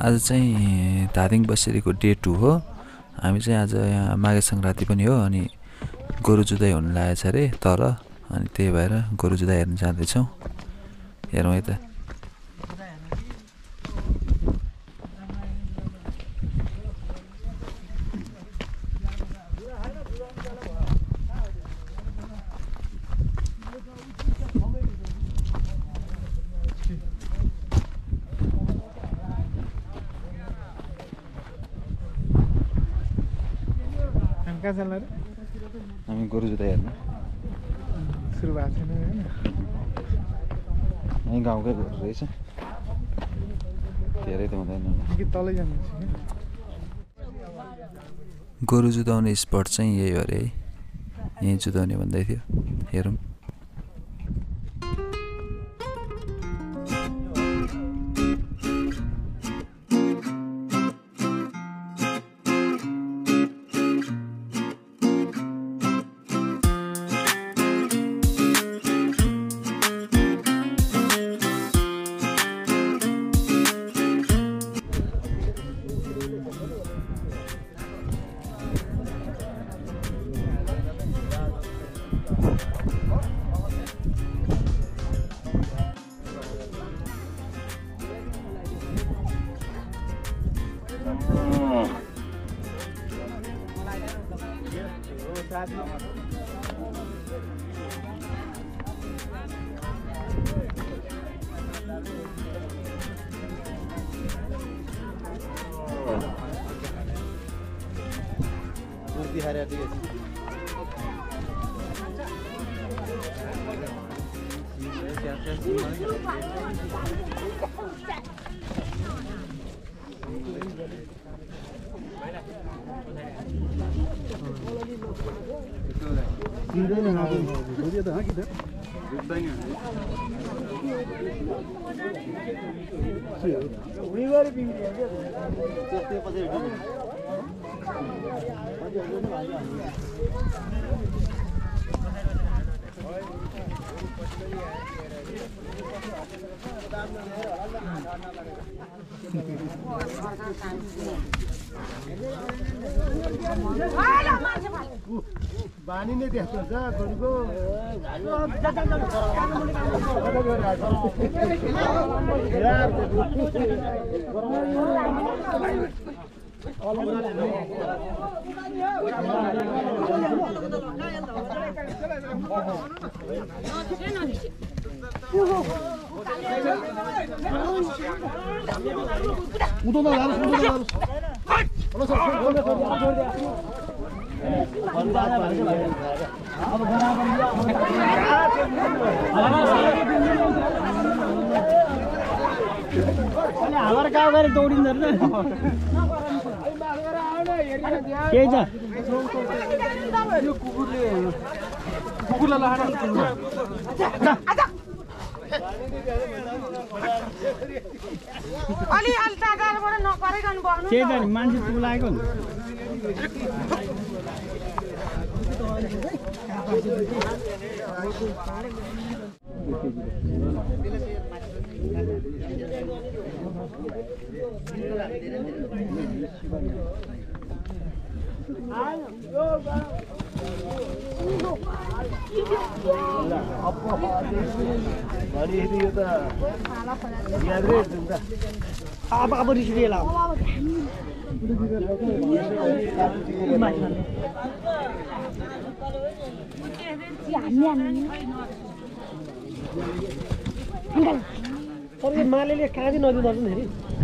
आज चाहिँ Dhading बसेरीको day two हो। हामी चाहिँ आज यहाँ माघे सङ्क्रान्ति पनि हो अनि गोरु जुधाइ हुनु लागेको छ अरे तर अनि त्यही भएर गोरु जुधाइ हेर्नु जाँदैछौँ। हेरौँ यता हामी कहाँ जान्ला रे हामी गोरु जुधाइ हेर्नु। सुरु भएको छैन होइन यहीँ गाउँकै गोरु रहेछ। धेरै त हुँदैन। कि तलै कि गोरु जुधाउने स्पट चाहिँ यही हो अरे है। यहीँ जुधाउने भन्दै थियो। हेरौँ। Bihar Gündene abi. Oraya daha gider. 우리말이 빙기야. 어떻게 빠져요? 맞아, 맞아, 맞아. बानी नै त्यस्तो छ गोरुको उदाउँदा जानुहोस् उदाउँदा जानुहोस् हाम्रो गाउँ गएर दौडिँदो रहेछ केही छ अलि अलि टाढाबाट मान्छे तुलाएको नि। अब यो मालेले काँदी नदिँदो रहेछ नि फेरि काटिदिनु मारि बसी जाएर हामी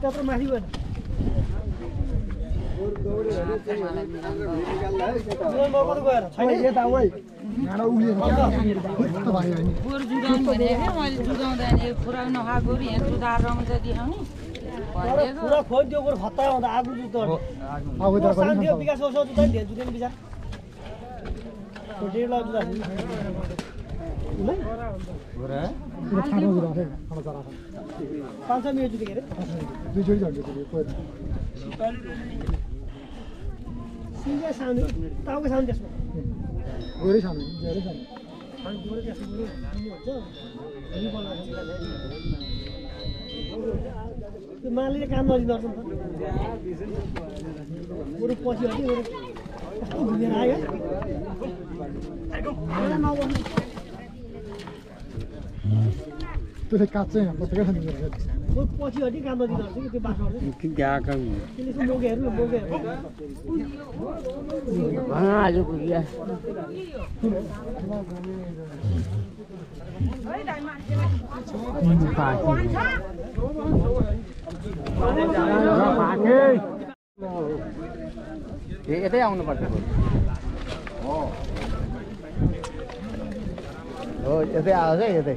त्यत्रो माथि नगद गएर छैन गोरु जुदाउनु थियो मैले जुदाउँदा नि पुरा नखाएको यहाँ जुदाएर रमाउँछ देखाउने पुरा खोइ त्यो कुरो खत्ता आउँदा आगो जुत्तो सानो विकास पाँच सय टाउको साउने त्यसमा गोरो भोलि बनाएर त्यो मालीले काम नदिँदो रहेछ नि त गोरु पछि हट्यो गोरु कस्तो घुमेर आयो नबस्नु त्यसले काट चाहिँ यहाँ पत्रिका खानु पछि हट्यो काम नदिँदो रहेछ यतै आउनुपर्छ हो यतै है यतै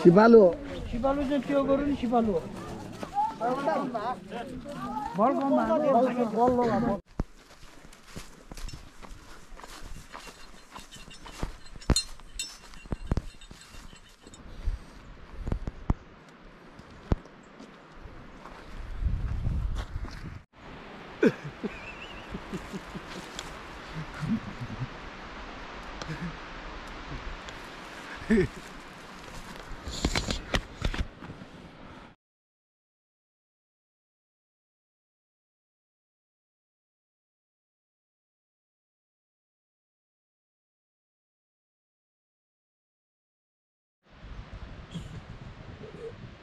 सिपालु सिपालु चाहिँ त्यो गोरु नि सिपालु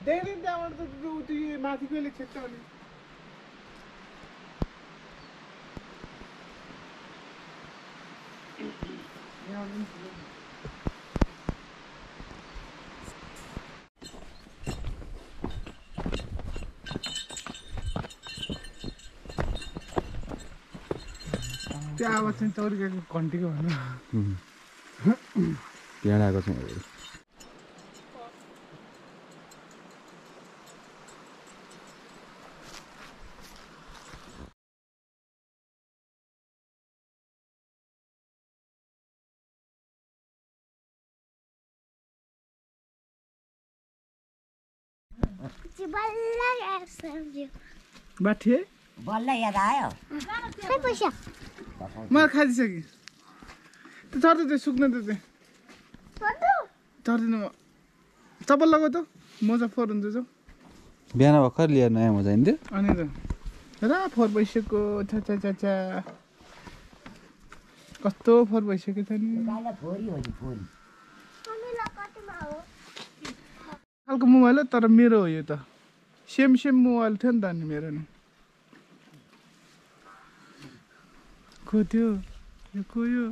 हो देख्दैन त्यहाँबाट त त्यो माथि कहिले छेक्छ त्यो आवाज चाहिँ चौरिकाको घन्टीको भन्नु त्यहाँ आएको चाहिँ बाठिए बल्ल याद आयो? खै पैसा? मलाई त्यो चढ्दै त्यो सुक्न त त्यो चढ्दैन म। चप्पल लगाऊ त। मोजा फोहोर हुन्छ जो बिहान भर्खर लिएर नयाँ मजा आइन्थ्यो। अनि त। रा फोहोर भइसक्यो। छा छा छा छा कस्तो फोहोर भइसक्यो छ नि। फोरी फोरी। खालको मोबाइल हो तर मेरो हो यो त। सेम सेम मोबाइल थियो नि त अनि मेरो नि को त्यो यो को यो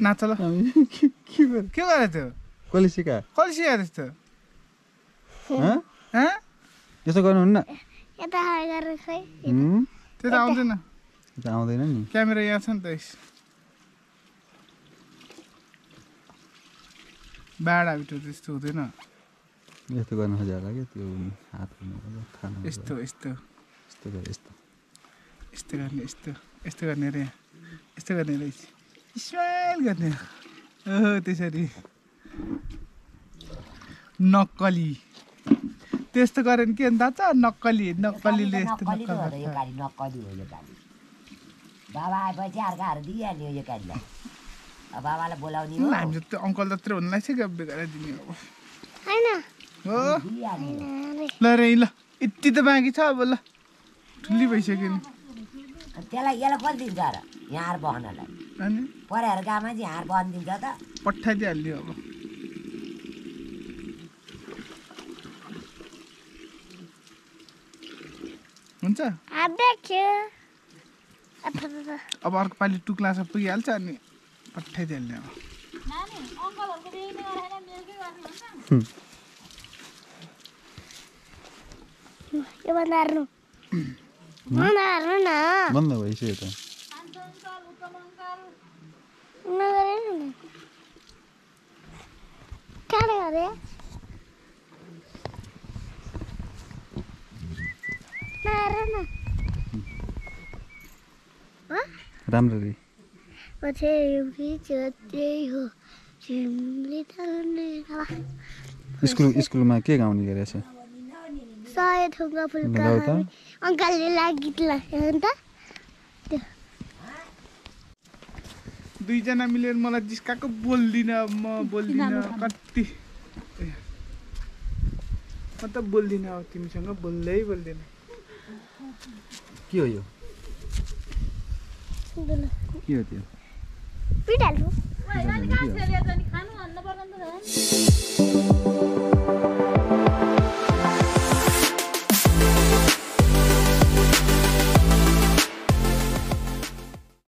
नाच ल के के गर- के गरेको थियो कसले सिका कसले सिकाएको त्यस्तो हँ यसो गर्नुहुन्न यता हाई गरेर खै हुँ? त्यो त आउँदैन त्यो त आउँदैन नि क्यामेरा यहाँ छ नि त बाडाभित्र त्यस्तो हुँदैन। यस्तो गर्न खोजेको होला क्या त्यो हात खानु यस्तो यस्तो। यस्तो गरे यस्तो। यस्तो गर्ने यस्तो। यस्तो गर्ने रे। यस्तो गर्ने रहेछ स्माइल गर्ने। ओहो त्यसरी। नक्कली। त्यस्तो गऱ्यो भने के थाहा छ नक्कली नक्कलीले यस्तो नक्कली त हो त नक्कली यो गाडी नक्कली हो यो गाडी। बाबा आएपछि अर्काहरू दिइहाल्यो यो गाडीलाई। बाबालाई बोलाउने हो। हामी त अङ्कल जत्रै हुनु लाग्छ क्या बेकार दिने अब हो? ल रे ल। यति त बाँकी छ अब ल। ठुली भइसक्यो नि। त्यसलाई यसलाई कति दिन्छ र? यहाँ बहनलाई। अनि? परेर गएमा चाहिँ यहाँ बहन दिन्छ त। पठाइदिइहाल्यो अब। हुन्छ? अब अर्को पालि टु क्लासमा पुगिहाल्छ अनि। पठाइदिइहाल्ने न बन्द भइसक्यो त राम्ररी स्कुल स्कुलमा के गाउने गरेछ सय थुङ्गा फुल्का अङ्कलले ला गीत लाग्यो नि त दुईजना मिलेर मलाई जिस्काएको बोल्दिनँ म बोल्दिनँ कति। म त बोल्दिनँ अब तिमीसँग बोल्दै बोल्दिनँ। के हो यो? के हो त्यो? पिटाल्नु के